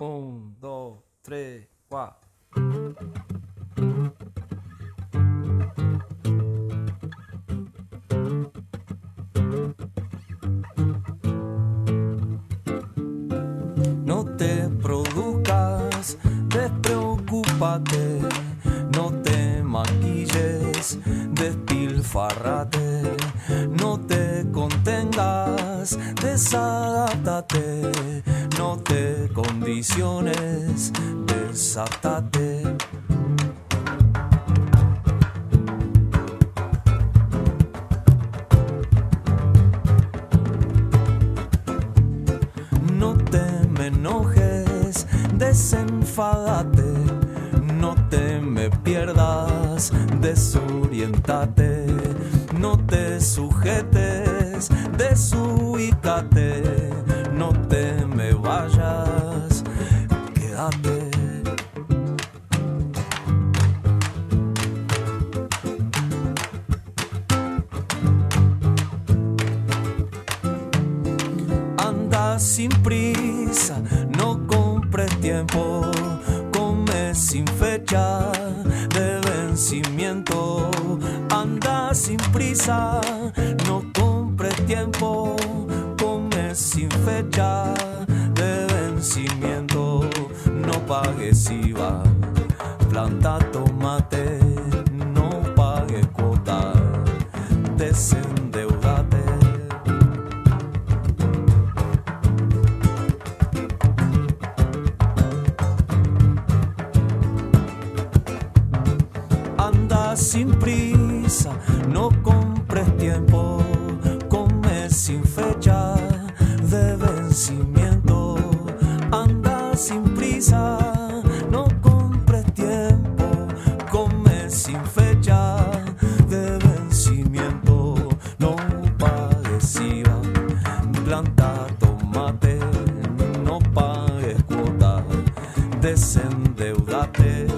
Un, dos, tres. No te produzcas, despreocúpate, no te maquilles, despilfarrate, no te contengas, desadáptate, no te condiciones, desátate. No te me enojes, desenfadate, no te me pierdas, desorientate, no te sujetes, desubicate, no te me vayas, sin prisa, no compres tiempo, come sin fecha de vencimiento. Anda sin prisa, no compres tiempo, come sin fecha de vencimiento. No pagues IVA, planta tomate, vida sin prisa, no compres tiempo, comes sin fecha de vencimiento, anda sin prisa, no compres tiempo, comes sin fecha de vencimiento, no pagues IVA, planta tomate, no pagues cuota, desendeudate.